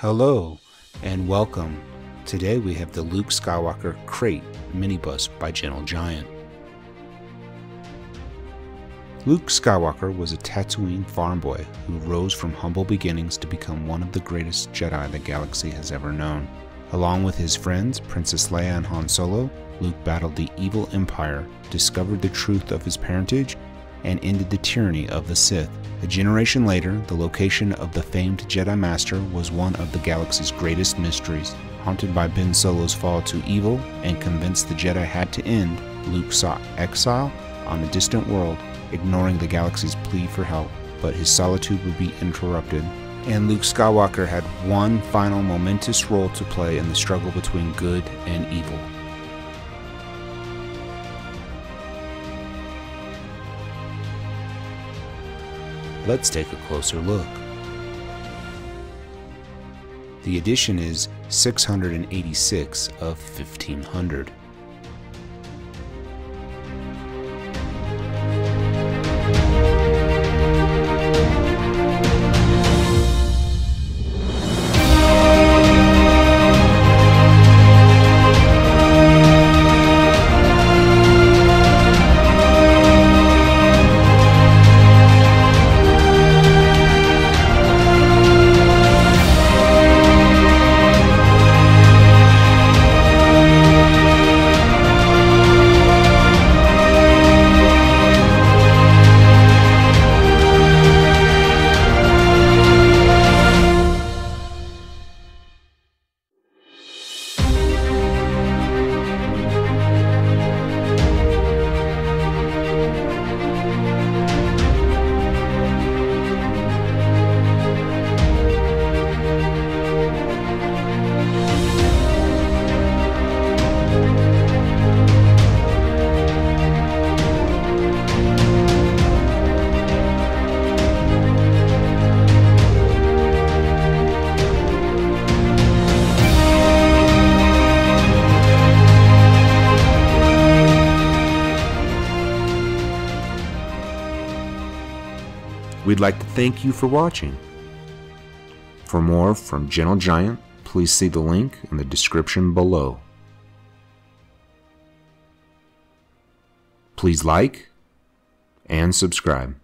Hello and welcome. Today we have the Luke Skywalker Crait mini-bust by Gentle Giant. Luke Skywalker was a Tatooine farm boy who rose from humble beginnings to become one of the greatest Jedi the galaxy has ever known. Along with his friends, Princess Leia and Han Solo, Luke battled the evil Empire, discovered the truth of his parentage, and ended the tyranny of the Sith. A generation later, the location of the famed Jedi Master was one of the galaxy's greatest mysteries. Haunted by Ben Solo's fall to evil and convinced the Jedi had to end, Luke sought exile on a distant world, ignoring the galaxy's plea for help. But his solitude would be interrupted, and Luke Skywalker had one final momentous role to play in the struggle between good and evil. Let's take a closer look. The edition is 686 of 1500. We'd like to thank you for watching. For more from Gentle Giant, please see the link in the description below. Please like and subscribe.